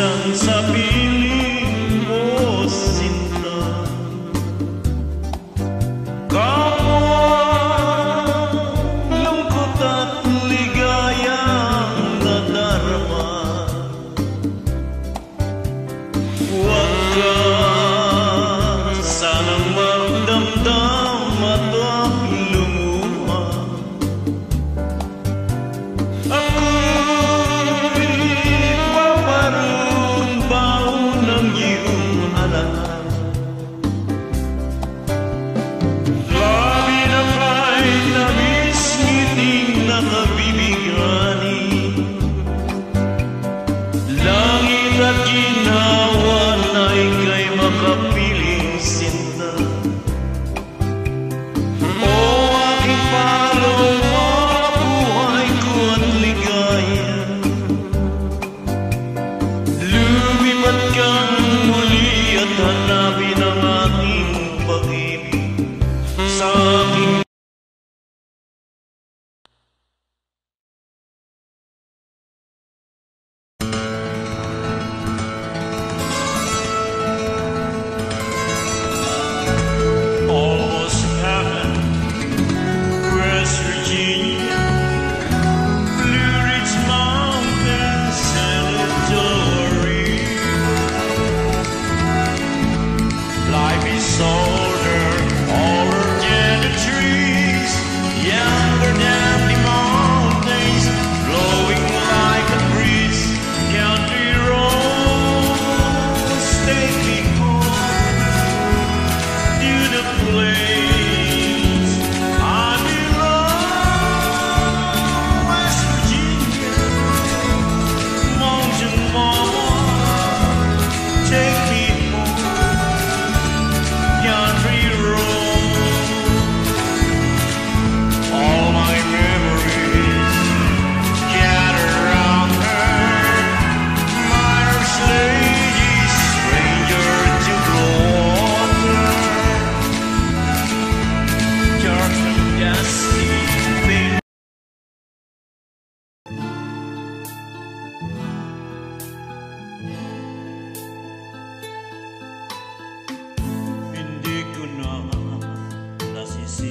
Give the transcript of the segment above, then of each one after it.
isang sapi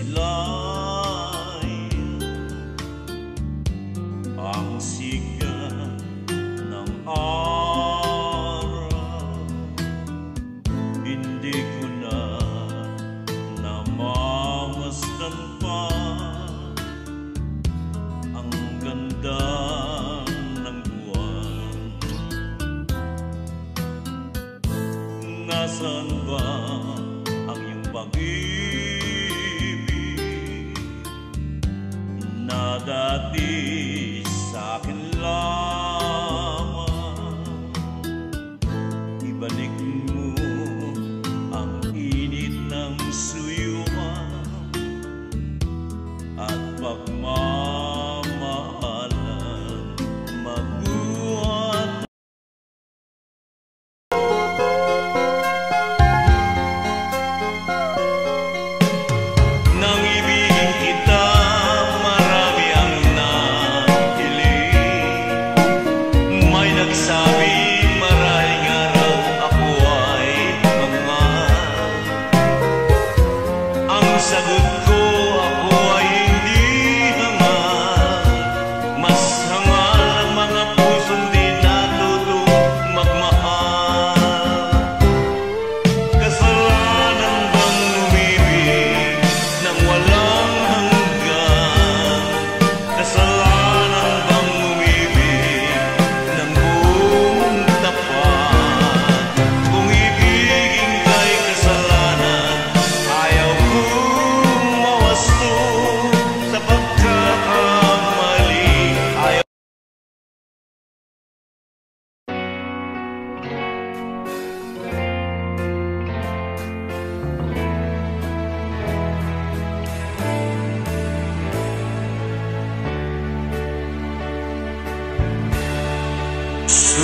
belong. Agati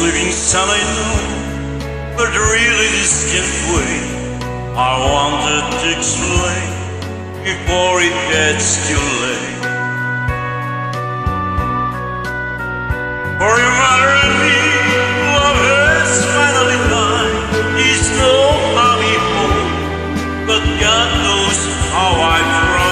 living sad, I know, But really this can't wait. I wanted to explain Before it gets too late. For your mother and me Love has finally died It's no happy home But God knows how I try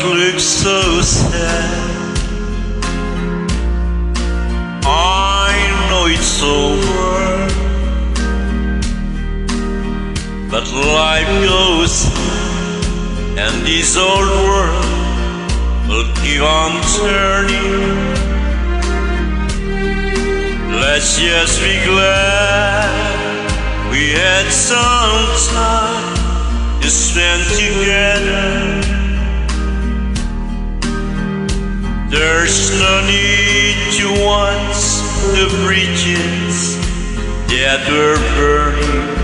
Don't look so sad. I know it's over, but life goes, and this old world will keep on turning. Let's just be glad we had some time to spend together. There's no need to once the bridges that were burning.